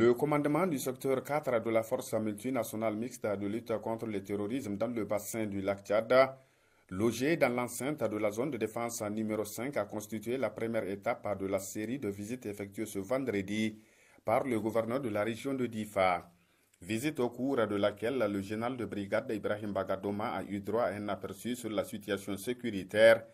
Le commandement du secteur 4 de la force multinationale mixte de lutte contre le terrorisme dans le bassin du lac Tchad, logé dans l'enceinte de la zone de défense numéro 5, a constitué la première étape de la série de visites effectuées ce vendredi par le gouverneur de la région de Difa. Visite au cours de laquelle le général de brigade Ibrahim Bagadoma a eu droit à un aperçu sur la situation sécuritaire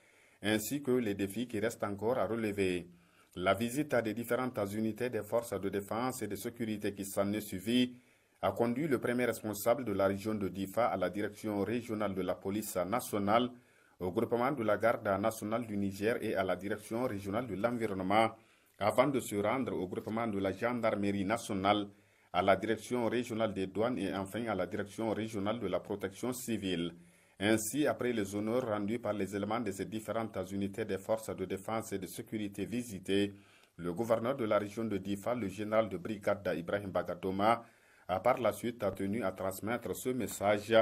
ainsi que les défis qui restent encore à relever. La visite à des différentes unités des forces de défense et de sécurité qui s'en est suivie a conduit le premier responsable de la région de Difa à la direction régionale de la police nationale, au groupement de la garde nationale du Niger et à la direction régionale de l'environnement, avant de se rendre au groupement de la gendarmerie nationale, à la direction régionale des douanes et enfin à la direction régionale de la protection civile. Ainsi, après les honneurs rendus par les éléments de ces différentes unités des forces de défense et de sécurité visitées, le gouverneur de la région de Difa, le général de brigade Ibrahim Bagadoma, a par la suite tenu à transmettre ce message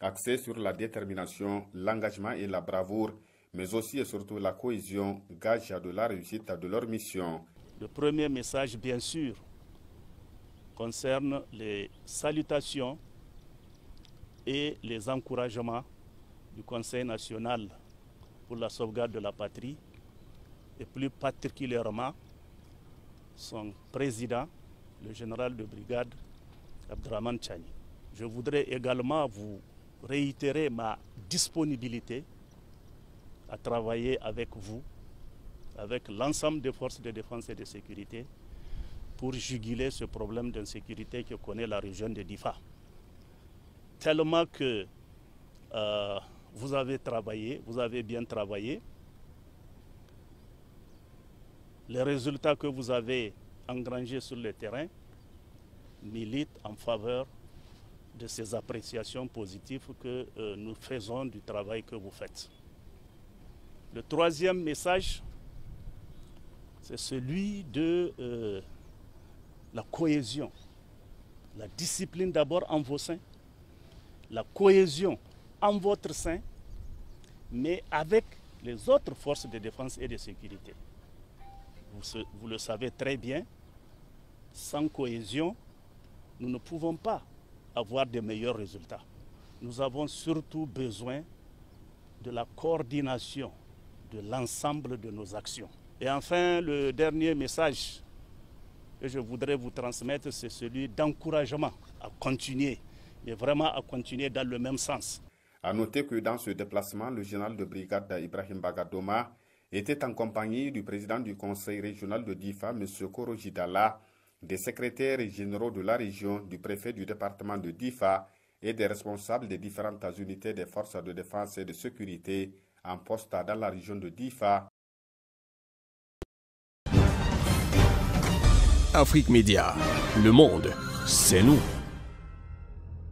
axé sur la détermination, l'engagement et la bravoure, mais aussi et surtout la cohésion, gage de la réussite de leur mission. Le premier message, bien sûr, concerne les salutations et les encouragements du Conseil national pour la sauvegarde de la patrie et plus particulièrement son président, le général de brigade Abdraman Chani. Je voudrais également vous réitérer ma disponibilité à travailler avec vous, avec l'ensemble des forces de défense et de sécurité pour juguler ce problème d'insécurité que connaît la région de Difa. Tellement que euh, vous avez travaillé, vous avez bien travaillé. Les résultats que vous avez engrangés sur le terrain militent en faveur de ces appréciations positives que euh, nous faisons du travail que vous faites. Le troisième message, c'est celui de euh, la cohésion, la discipline d'abord en vos seins, la cohésion en votre sein, mais avec les autres forces de défense et de sécurité. Vous, le savez très bien, sans cohésion, nous ne pouvons pas avoir de meilleurs résultats. Nous avons surtout besoin de la coordination de l'ensemble de nos actions. Et enfin, le dernier message que je voudrais vous transmettre, c'est celui d'encouragement à continuer, mais vraiment à continuer dans le même sens. A noter que dans ce déplacement, le général de brigade Ibrahim Bagadoma était en compagnie du président du conseil régional de Difa, M. Koro Jidala, des secrétaires généraux de la région, du préfet du département de Difa et des responsables des différentes unités des forces de défense et de sécurité en poste dans la région de Difa. Afrique Média, le monde, c'est nous.